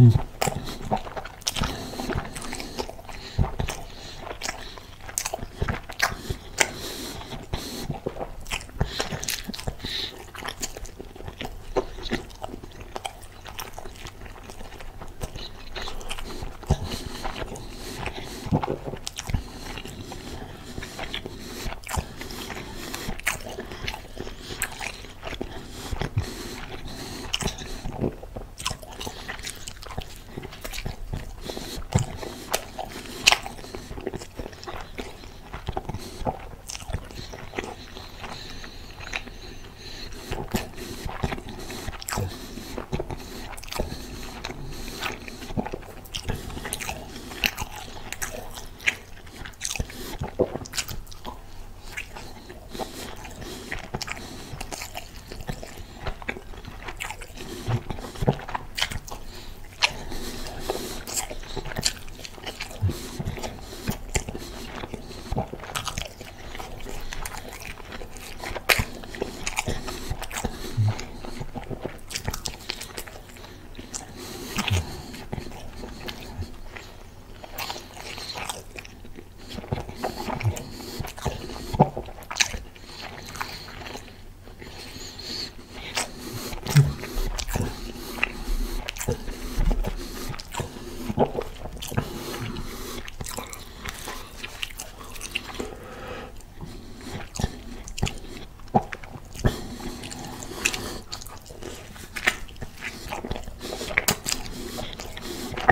Mm-hmm.